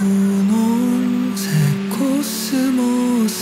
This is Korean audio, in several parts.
분홍색 코스모스에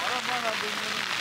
바람만 안 불면은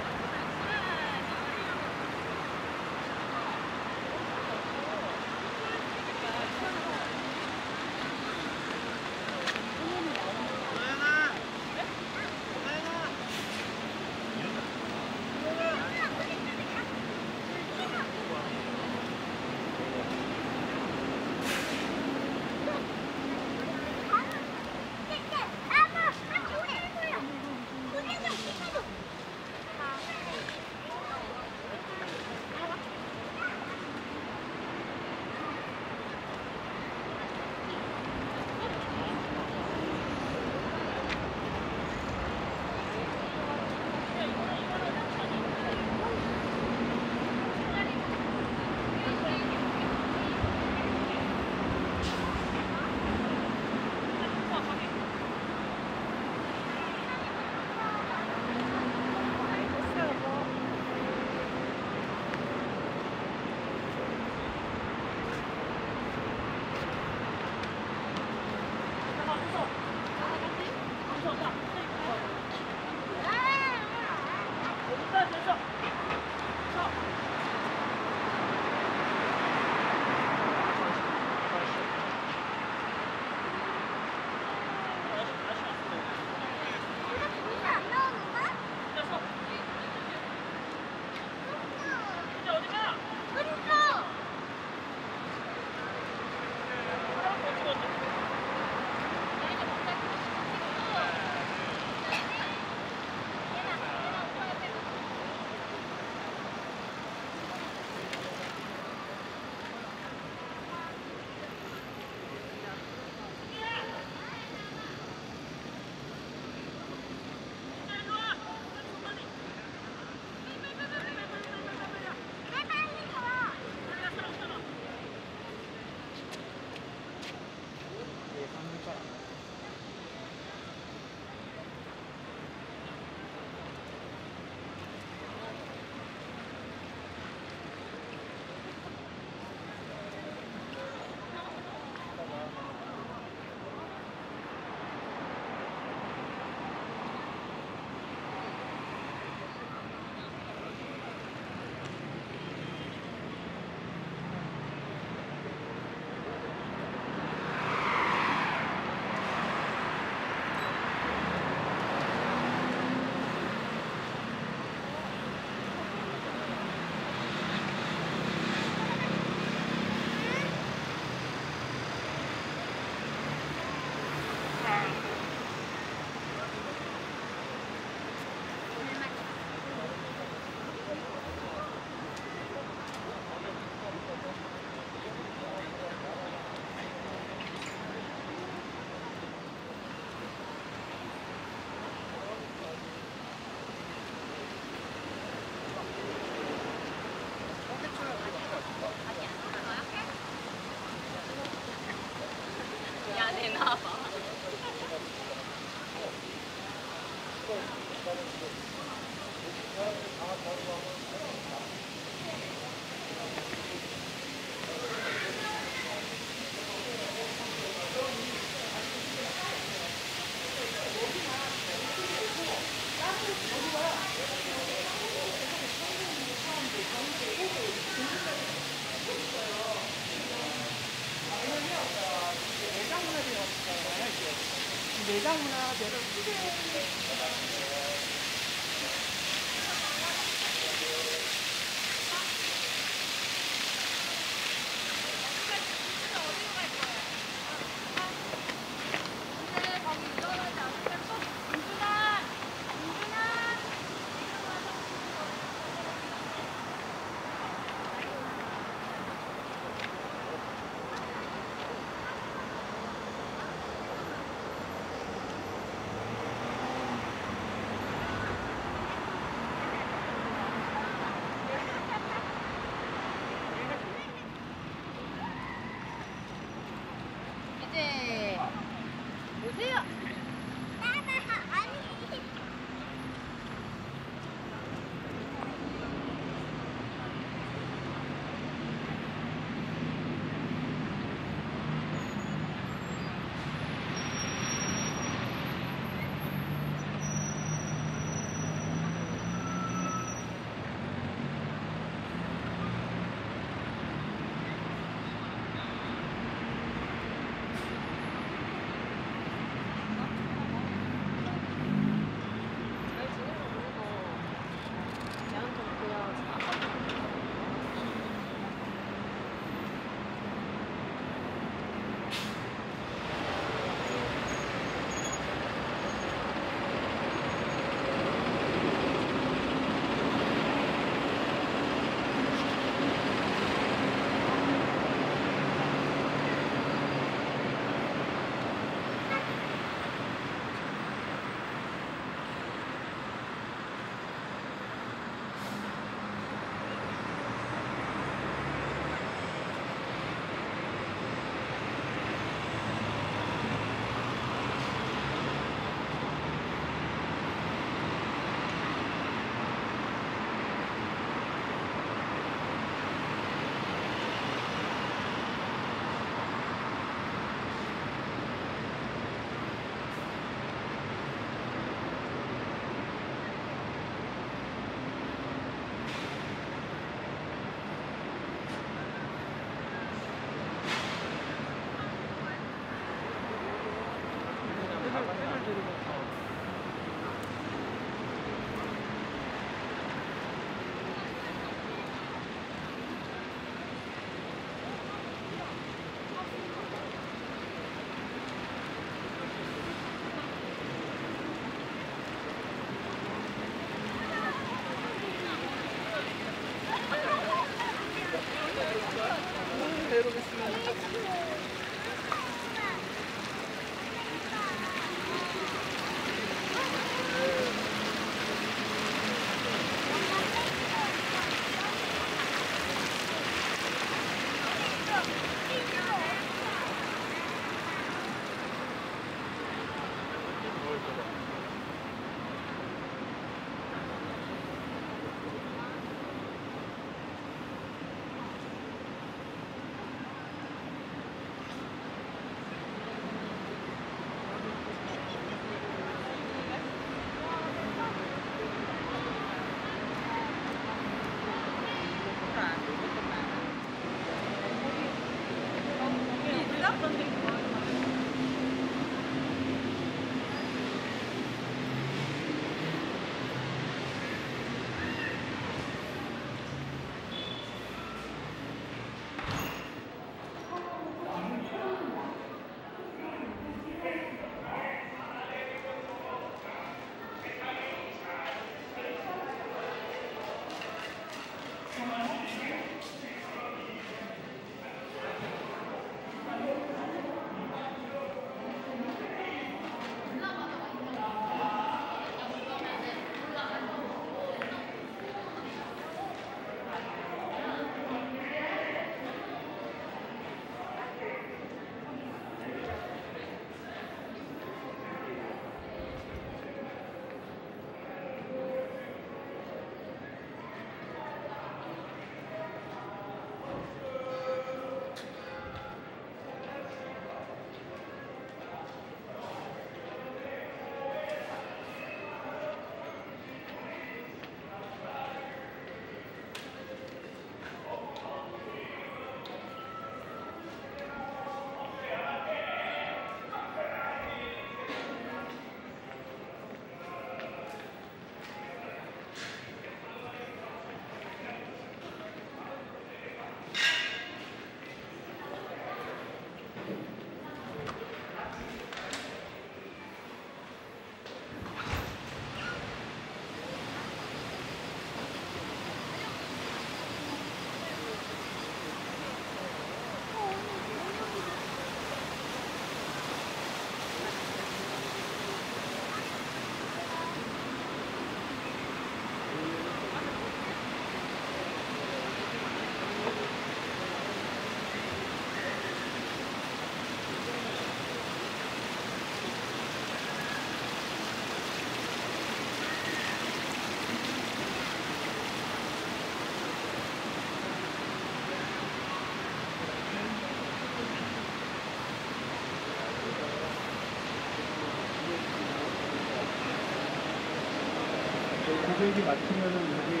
교육이 마치면은 여기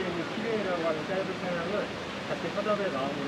있는 키레이라고 하는 짧은 차량을 같이 화답의 마음으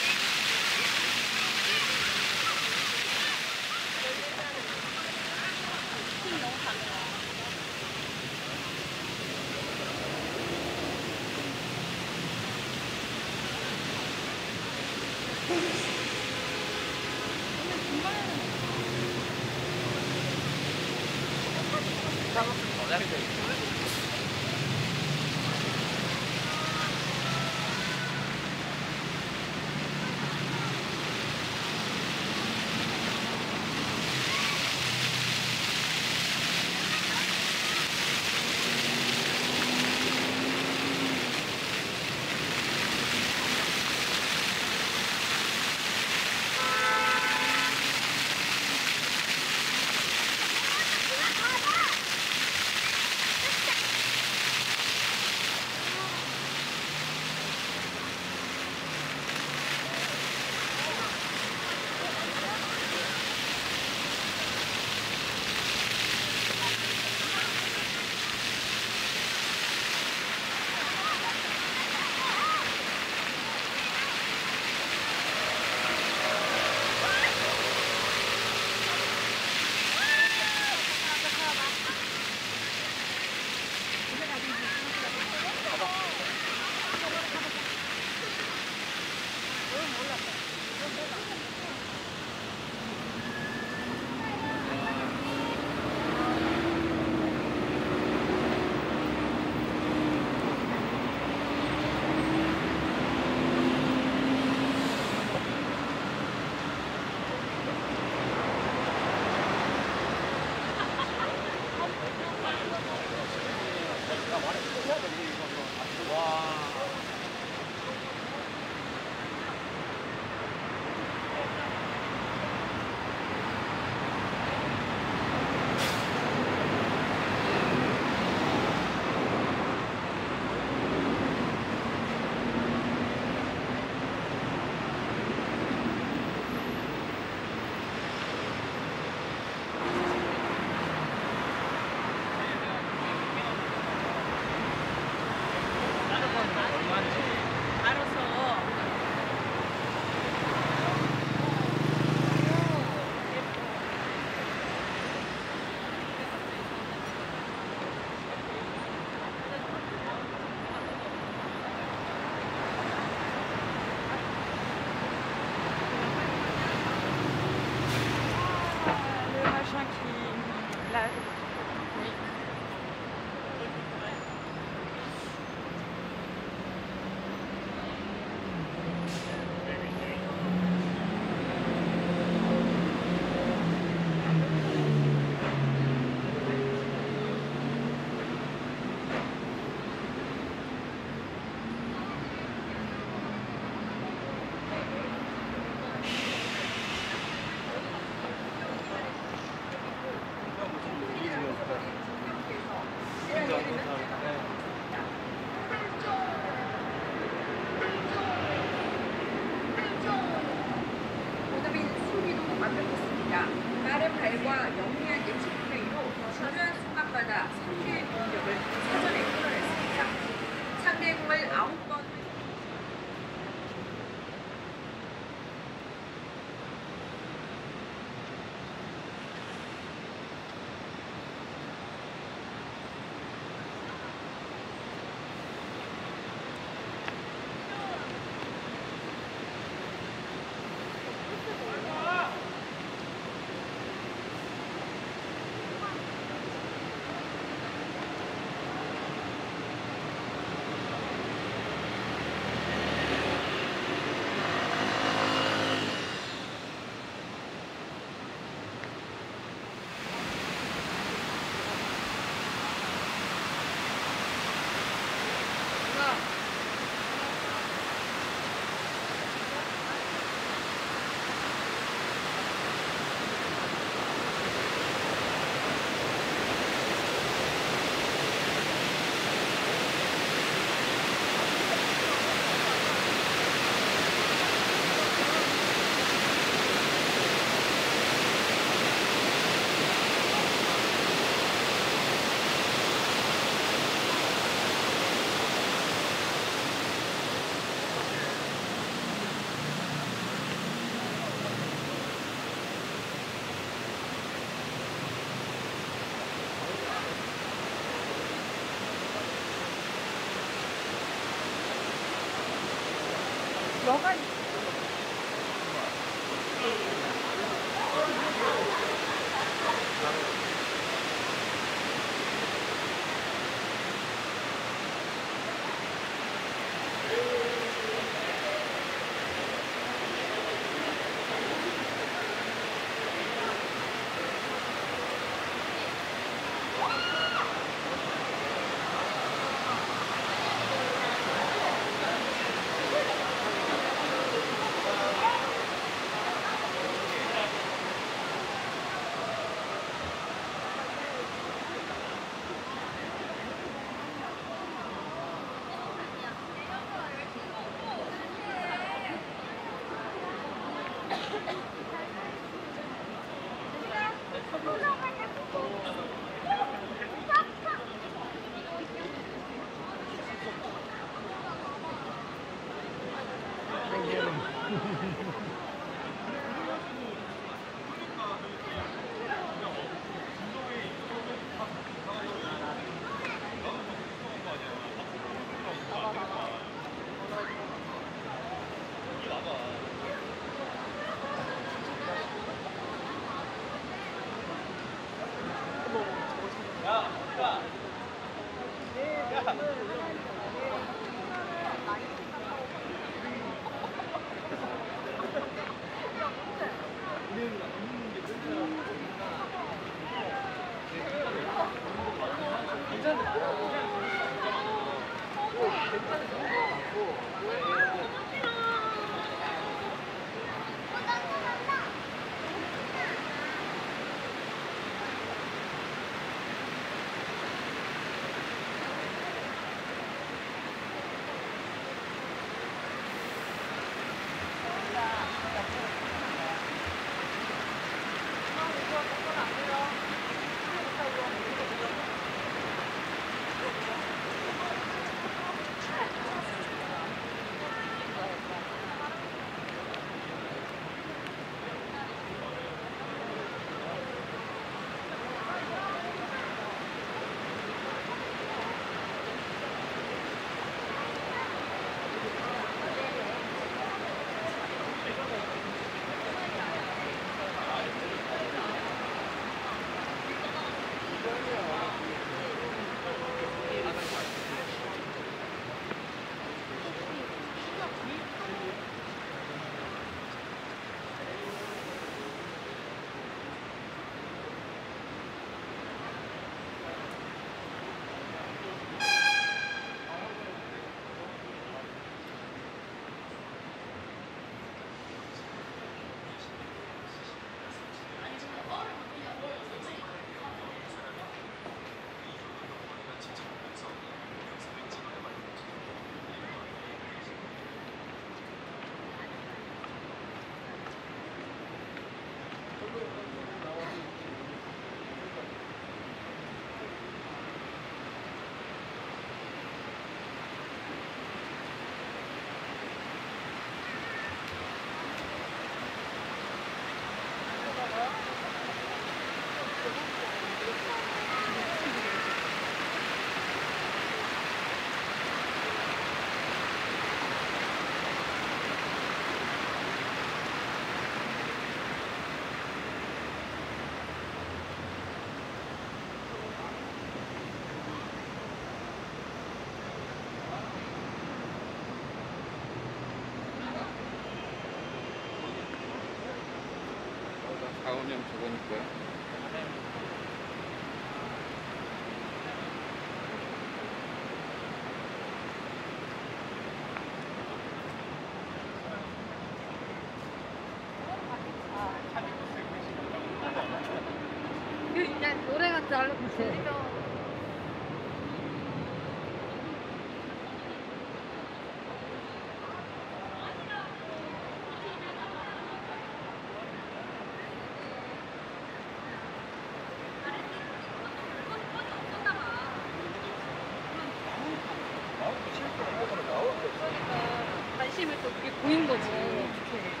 팬심을 또 그게 보인 거지. 어,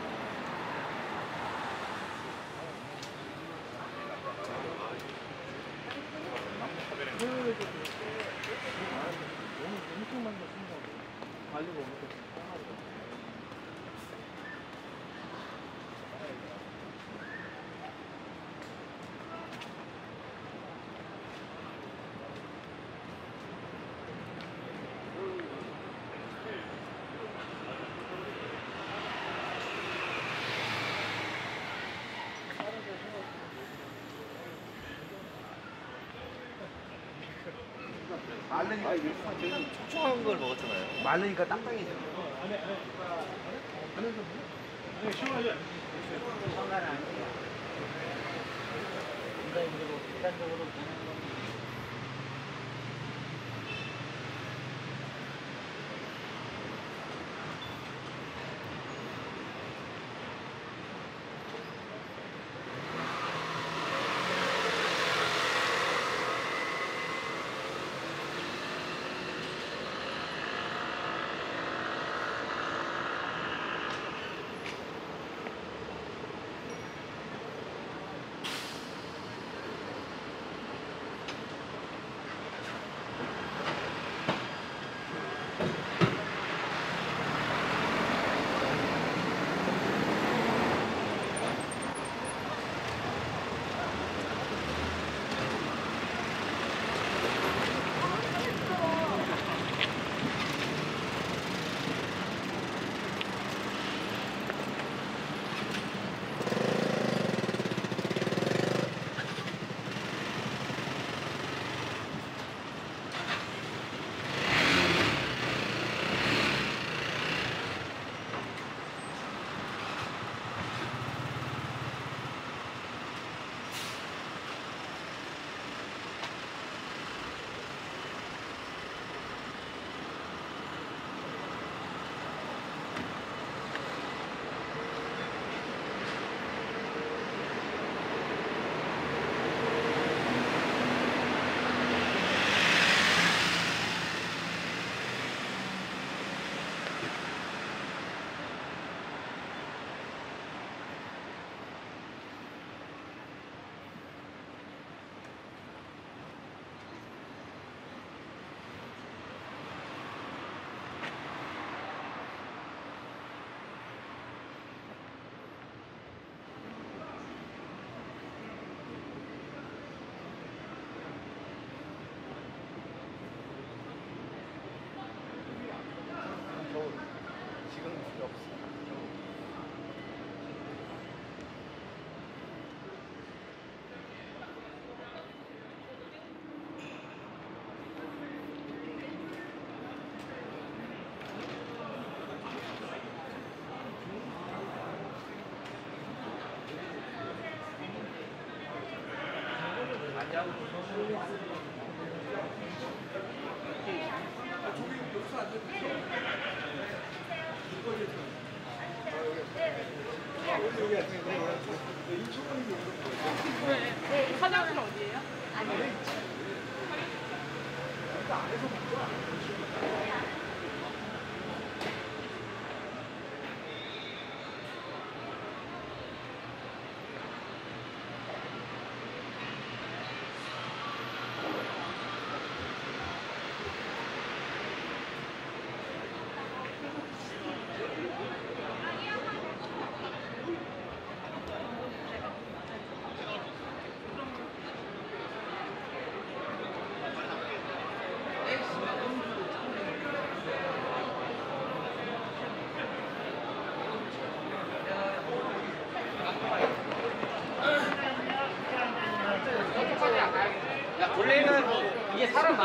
말르니까 촉촉한 걸 먹었잖아요. 말르니까 땅땅해져. 인간적으로 극단적으로 화장실 어디예요? 원래는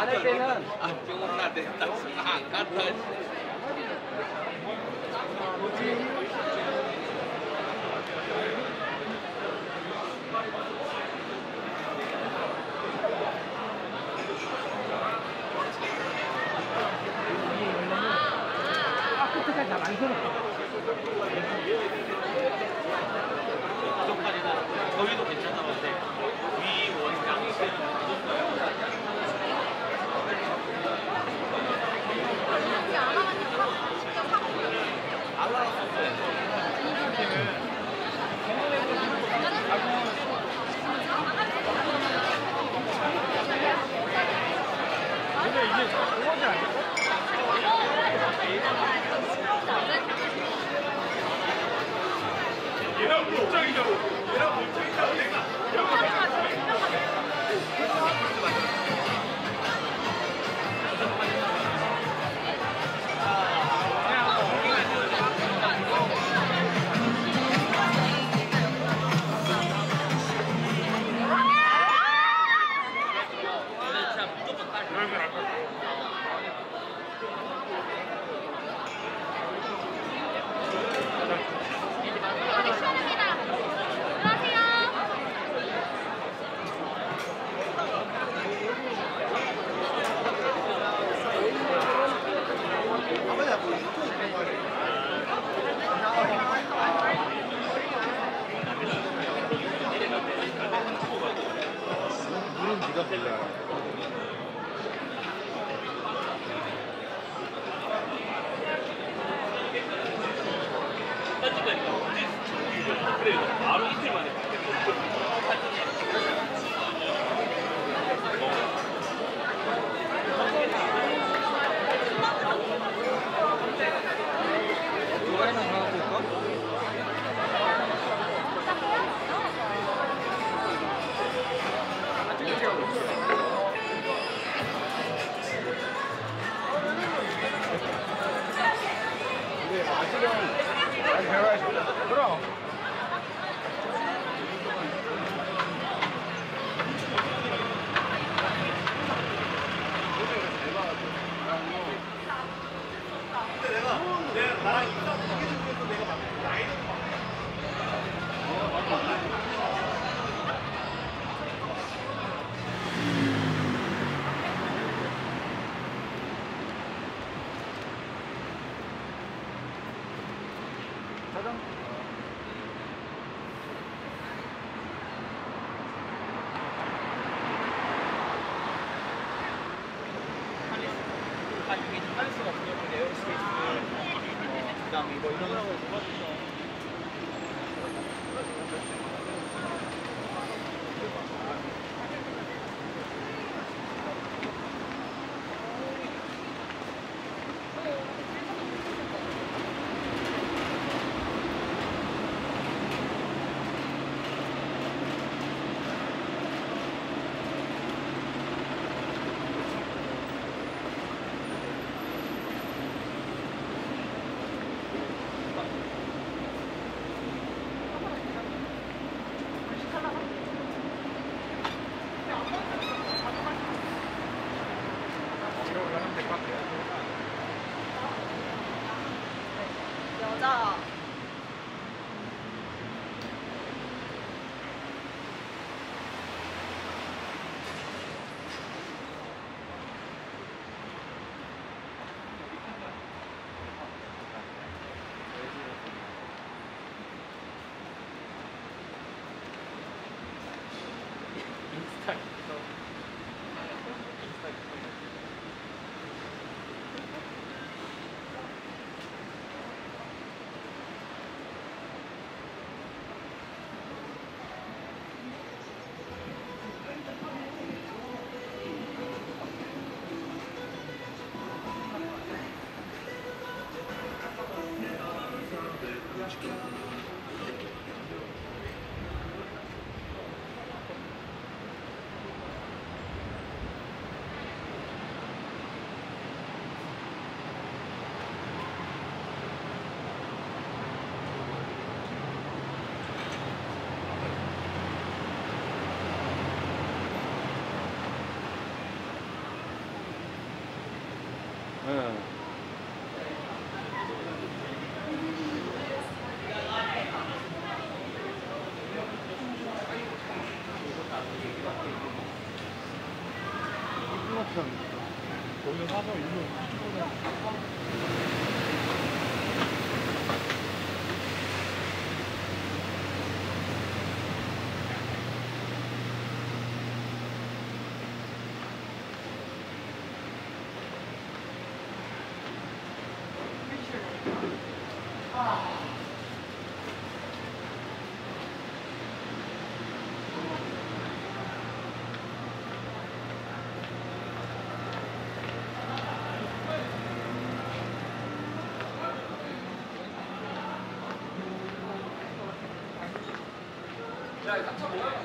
많을 때는 아, 병원 나 됐다. 안 갔다. 아 끝까지 다 만들었어. 여자. じゃあ、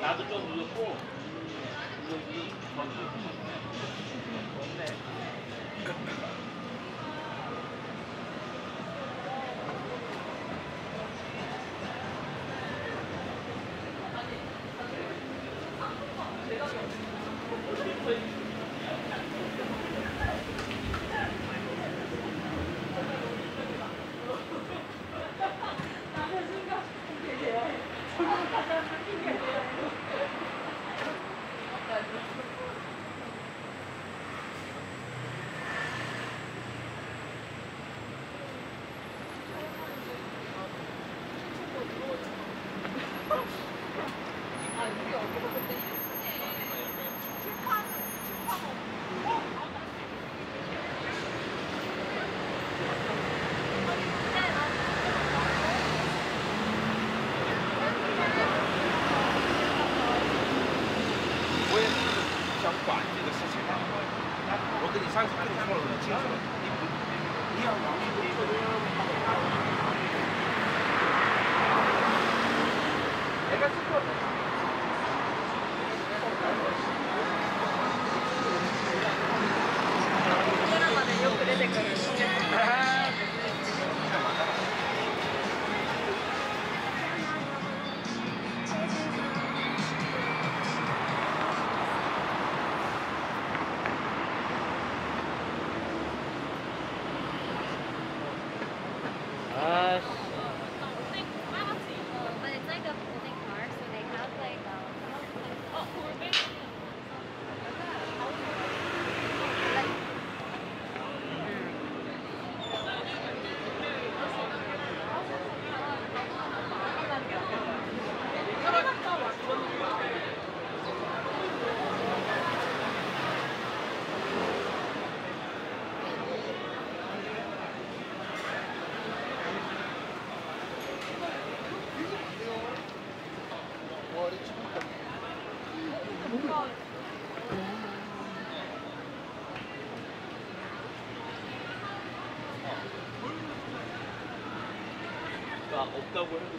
나도 좀 늦었고. 여기 먼저 The world.